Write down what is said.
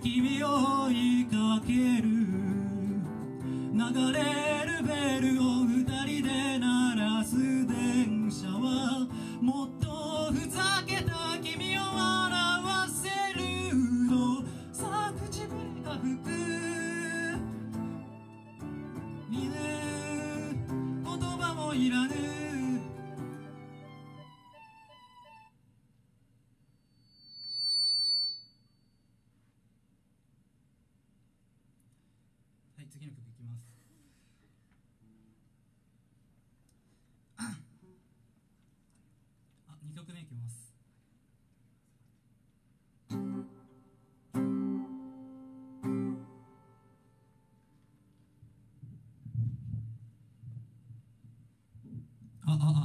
君を追いかける。流れるベルを次の曲いきます。あ2曲目いきます。ああ